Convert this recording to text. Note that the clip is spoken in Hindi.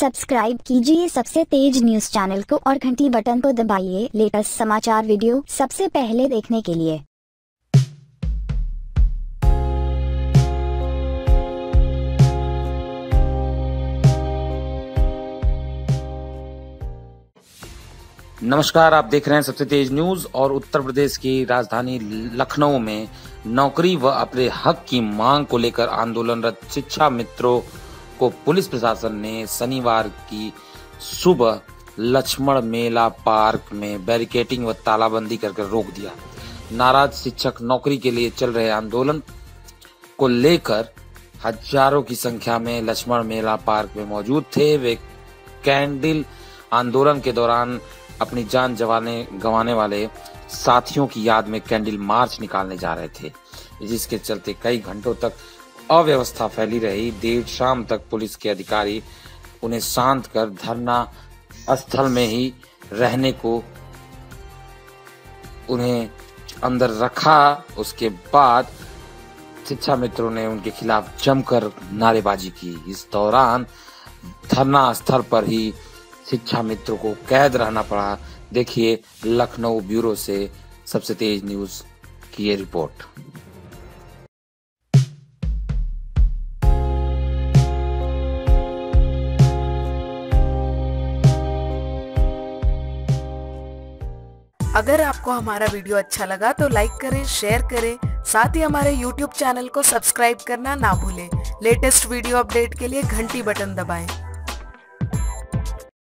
सब्सक्राइब कीजिए सबसे तेज न्यूज़ चैनल को और घंटी बटन को दबाइए लेटेस्ट समाचार वीडियो सबसे पहले देखने के लिए। नमस्कार, आप देख रहे हैं सबसे तेज न्यूज़ और उत्तर प्रदेश की राजधानी लखनऊ में नौकरी व अपने हक की मांग को लेकर आंदोलनरत शिक्षा मित्रों को पुलिस प्रशासन ने शनिवार की सुबह लक्ष्मण मेला पार्क में बैरिकेटिंग व तालाबंदी कर रोक दिया। नाराज़ शिक्षक नौकरी के लिए चल रहे आंदोलन को लेकर हज़ारों की संख्या में लक्ष्मण मेला पार्क में मौजूद थे। वे कैंडिल आंदोलन के दौरान अपनी जान जवाने, गंवाने वाले साथियों की याद में कैंडल मार्च निकालने जा रहे थे, जिसके चलते कई घंटों तक अव्यवस्था फैली रही। देर शाम तक पुलिस के अधिकारी उन्हें शांत कर धरना स्थल में ही रहने को उन्हें अंदर रखा। उसके बाद शिक्षा मित्रों ने उनके खिलाफ जमकर नारेबाजी की। इस दौरान धरना स्थल पर ही शिक्षा मित्रों को कैद रहना पड़ा। देखिए लखनऊ ब्यूरो से सबसे तेज न्यूज़ की ये रिपोर्ट। अगर आपको हमारा वीडियो अच्छा लगा तो लाइक करें शेयर करें। साथ ही हमारे YouTube चैनल को सब्सक्राइब करना ना भूलें। लेटेस्ट वीडियो अपडेट के लिए घंटी बटन दबाएँ।